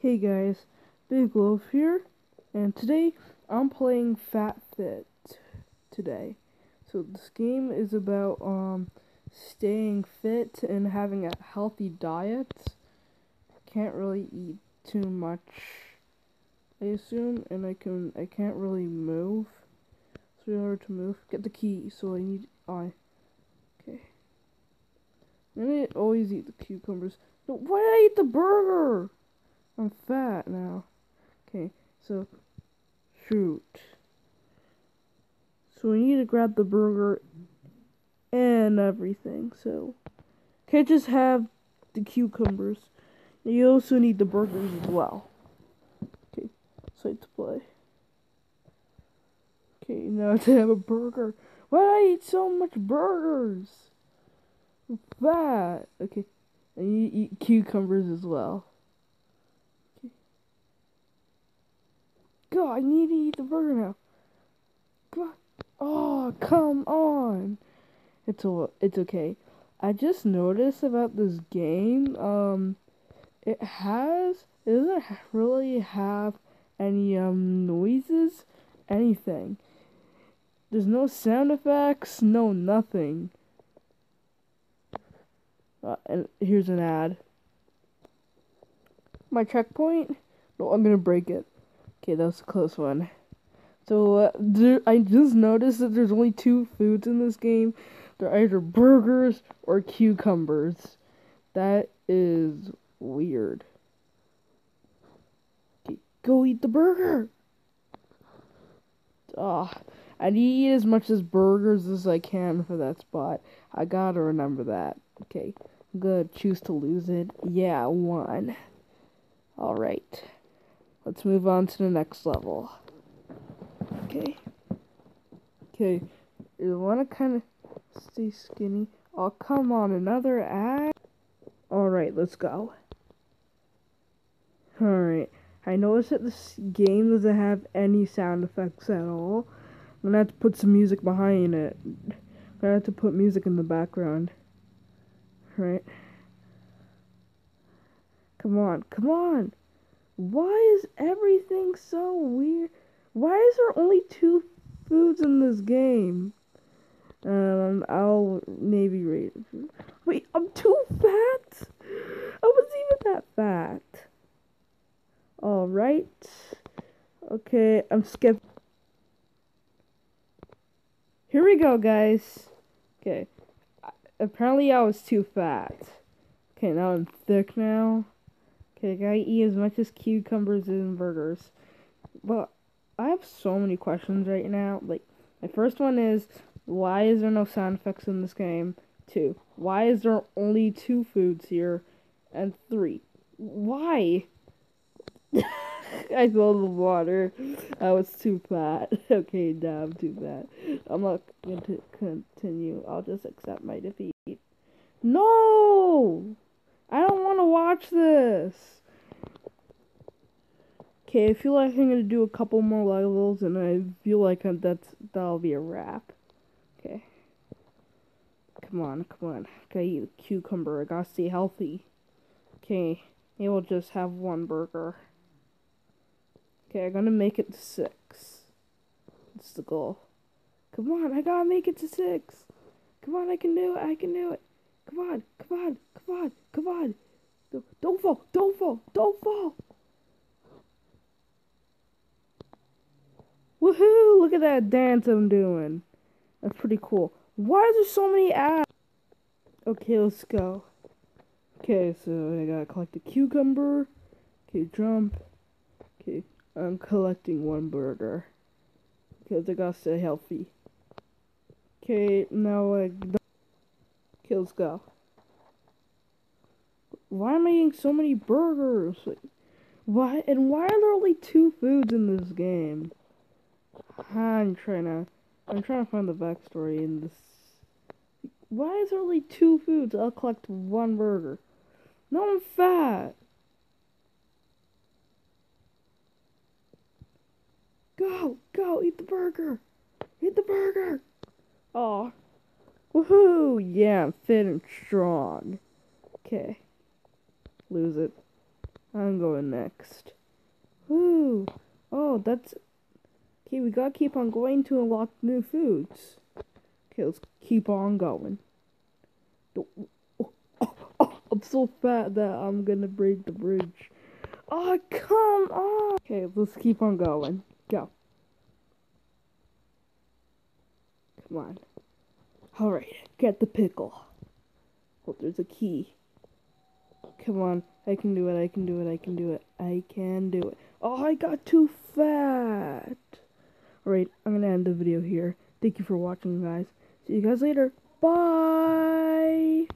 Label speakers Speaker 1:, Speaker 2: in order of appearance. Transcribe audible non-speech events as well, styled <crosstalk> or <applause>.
Speaker 1: Hey guys, Big Loaf here, and today I'm playing Fat Fit today. So this game is about um staying fit and having a healthy diet. Can't really eat too much, I assume, and I can I can't really move. So in order to move, get the key. So I need I. Okay. I always eat the cucumbers. No, why did I eat the burger? I'm fat now. Okay, so shoot. So we need to grab the burger and everything. So can't just have the cucumbers. You also need the burgers as well. Okay, site to play. Okay, now to have a burger. Why did I eat so much burgers? I'm fat. Okay, and you eat cucumbers as well. I need to eat the burger now. God. Oh, come on. It's a, it's okay. I just noticed about this game, um, it has, it doesn't really have any, um, noises, anything. There's no sound effects, no nothing. Uh, and here's an ad. My checkpoint? No, I'm gonna break it. Okay, that was a close one. So, uh, there, I just noticed that there's only two foods in this game. They're either burgers or cucumbers. That is weird. Okay, go eat the burger! Ah, I need to eat as much as burgers as I can for that spot. I gotta remember that. Okay, I'm gonna choose to lose it. Yeah, one. Alright. Let's move on to the next level. Okay. Okay. You want to kind of stay skinny? Oh, come on. Another ad? Alright, let's go. Alright. I noticed that this game doesn't have any sound effects at all. I'm gonna have to put some music behind it. I'm gonna have to put music in the background. Right? Come on, come on! Why is everything so weird? Why is there only two foods in this game? Um, I'll maybe rate it. Wait, I'm too fat? I wasn't even that fat. Alright. Okay, I'm skipping. Here we go, guys. Okay. Apparently I was too fat. Okay, now I'm thick now. Okay, I eat as much as cucumbers and burgers. But I have so many questions right now. Like, my first one is, why is there no sound effects in this game? Two, why is there only two foods here? And three, why? <laughs> I spilled the water. I was too fat. <laughs> okay, now I'm too fat. I'm not going to continue. I'll just accept my defeat. No! I don't want to watch this. Okay, I feel like I'm gonna do a couple more levels, and I feel like that's that'll be a wrap. Okay. Come on, come on. I Gotta eat a cucumber. I gotta stay healthy. Okay, maybe we'll just have one burger. Okay, I'm gonna make it to six. That's the goal. Come on, I gotta make it to six. Come on, I can do it. I can do it. Come on, come on, come on, come on. Don't fall, don't fall, don't fall. Woohoo! Look at that dance I'm doing. That's pretty cool. Why is there so many ads? Okay, let's go. Okay, so I gotta collect a cucumber. Okay, jump. Okay, I'm collecting one burger. Because I gotta stay healthy. Okay, now I... Okay, let's go. Why am I eating so many burgers? Why and why are there only two foods in this game? I'm trying to I'm trying to find the backstory in this. Why is there only two foods? I'll collect one burger. No, I'm fat. Go, go, eat the burger. Eat the burger. Oh, woohoo! Yeah, I'm fit and strong. Okay lose it. I'm going next. Woo! Oh, that's okay. We gotta keep on going to unlock new foods. Okay, let's keep on going. Oh, oh, oh, I'm so fat that I'm gonna break the bridge. Oh, come on! Okay, let's keep on going. Go. Come on. Alright, get the pickle. Oh, there's a key. Come on, I can do it, I can do it, I can do it, I can do it. Oh, I got too fat! Alright, I'm gonna end the video here. Thank you for watching, guys. See you guys later. Bye!